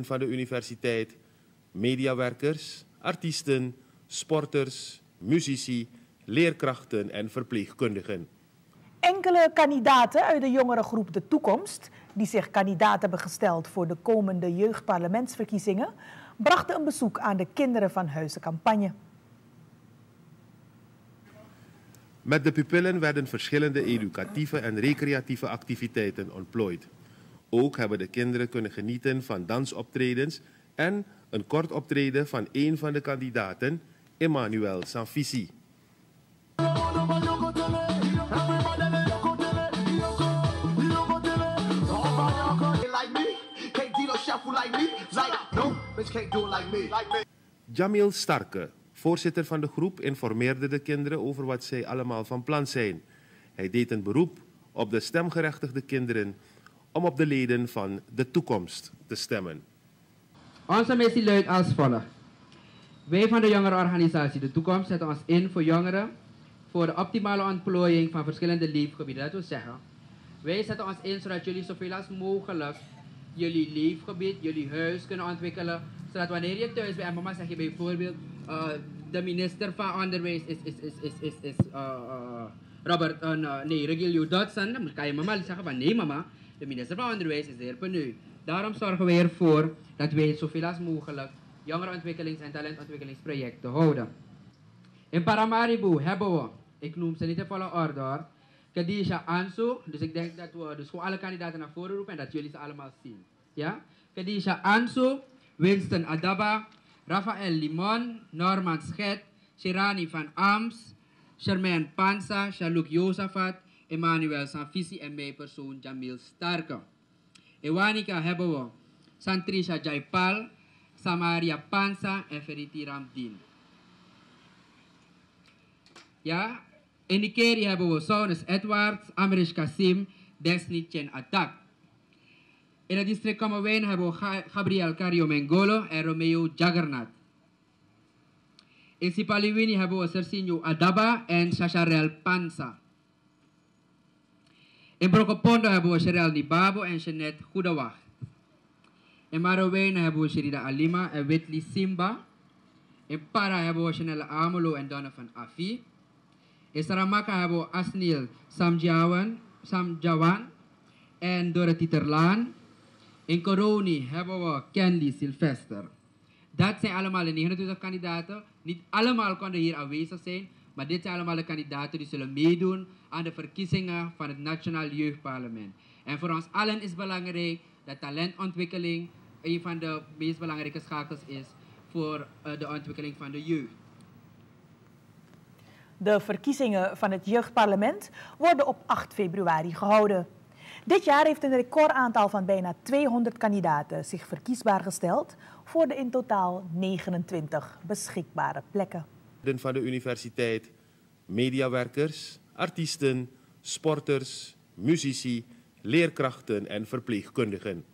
van de universiteit, mediawerkers, artiesten, sporters, muzici, leerkrachten en verpleegkundigen. Enkele kandidaten uit de jongere groep De Toekomst, die zich kandidaat hebben gesteld voor de komende jeugdparlementsverkiezingen, brachten een bezoek aan de kinderen van Huizen Campagne. Met de pupillen werden verschillende educatieve en recreatieve activiteiten ontplooid. Ook hebben de kinderen kunnen genieten van dansoptredens en een kort optreden van een van de kandidaten, Emmanuel Sanfisi. Jamil Starke, voorzitter van de groep, informeerde de kinderen over wat zij allemaal van plan zijn. Hij deed een beroep op de stemgerechtigde kinderen om op de leden van de toekomst te stemmen. Onze missie luidt als volgt. Wij van de jongerenorganisatie De Toekomst zetten ons in voor jongeren voor de optimale ontplooiing van verschillende leefgebieden. Dat wil zeggen, wij zetten ons in zodat jullie zoveel als mogelijk jullie leefgebied, jullie huis kunnen ontwikkelen. Zodat wanneer je thuis bent en mama zeg je bijvoorbeeld, uh, de minister van Onderwijs is, is, is, is, is, is uh, uh, Robert, uh, nee, Regilio Dodson. Dan kan je mama zeggen van nee mama, de minister van Onderwijs is er nu. Daarom zorgen we ervoor dat wij zoveel als mogelijk jongerenontwikkelings- en talentontwikkelingsprojecten houden. In Paramaribo hebben we, ik noem ze niet in volle orde, Kadisha Ansu, dus ik denk dat we dus gewoon alle kandidaten naar voren roepen en dat jullie ze allemaal zien. Ja? Kadisha Ansu, Winston Adaba, Rafael Limon, Norman Schet, Shirani van Ams, Charmaine Pansa, Shaluk Josafat, Emmanuel Sanfisi en mijn persoon Jamil Starke. Ewanika hebben we Santrisha Jaipal, Samaria Pansa en Feriti Ramdin. Ja, in Nigeria hebben we Saunus Edwards, Amrish Kasim, Destiny Chen Attack. In het district Kamawijn hebben we Gabriel Cario Mengolo en Romeo Jaggernaut. In Sipaliwini hebben we Sersinho Adaba en Shasharel Pansa. In Brokopondo hebben we Sherelle Nibabo en Jeanette Goedewag. In Marowijnen hebben we Sherida Alima en Whitley Simba. In Para hebben we Chanel Amolo en Donovan Afi. In Saramaka hebben we Asnil Samjawan, Samjawan en Dorothy Terlaan. In Coroni hebben we Kenley Sylvester. Dat zijn allemaal de 29 kandidaten. Niet allemaal konden hier aanwezig zijn, maar dit zijn allemaal de kandidaten die zullen meedoen aan de verkiezingen van het Nationaal Jeugdparlement. En voor ons allen is belangrijk dat talentontwikkeling een van de meest belangrijke schakels is voor uh, de ontwikkeling van de jeugd. De verkiezingen van het jeugdparlement worden op 8 februari gehouden. Dit jaar heeft een recordaantal van bijna 200 kandidaten zich verkiesbaar gesteld voor de in totaal 29 beschikbare plekken. Van de universiteit, mediawerkers, artiesten, sporters, muzici, leerkrachten en verpleegkundigen.